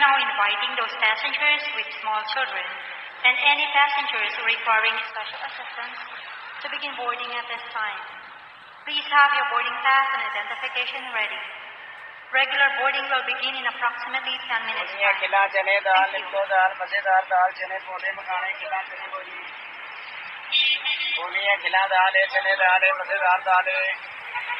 are now inviting those passengers with small children and any passengers requiring special assistance to begin boarding at this time. Please have your boarding pass and identification ready. Regular boarding will begin in approximately 10 minutes. Thank you.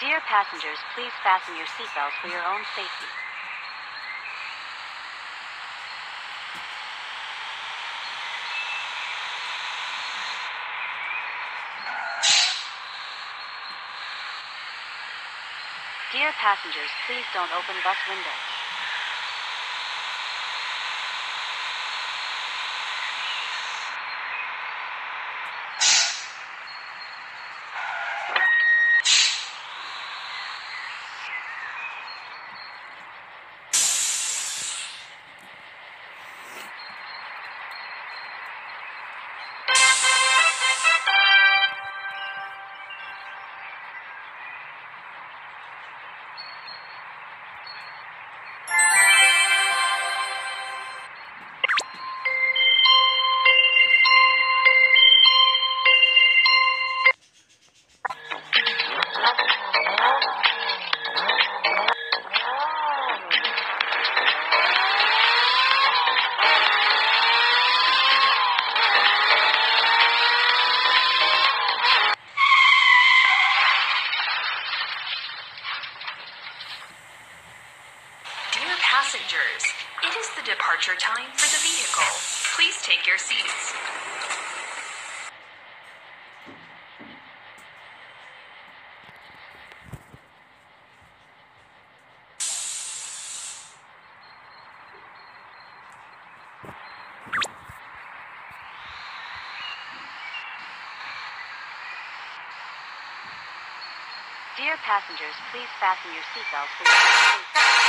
Dear passengers, please fasten your seatbelts for your own safety. Dear passengers, please don't open bus windows. Passengers, it is the departure time for the vehicle. Please take your seats. Dear passengers, please fasten your seatbelts for your own safety.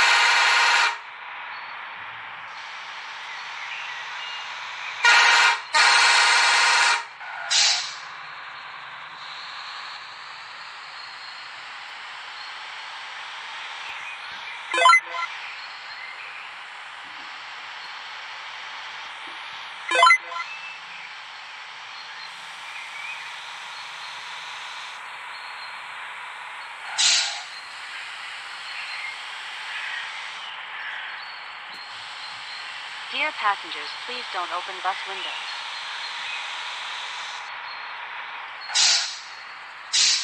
Dear passengers, please don't open bus windows.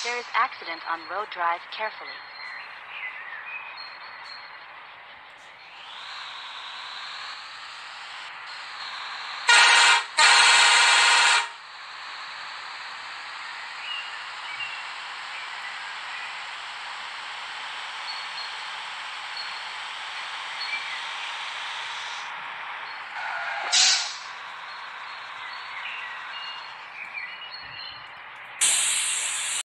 There is accident on road drive carefully.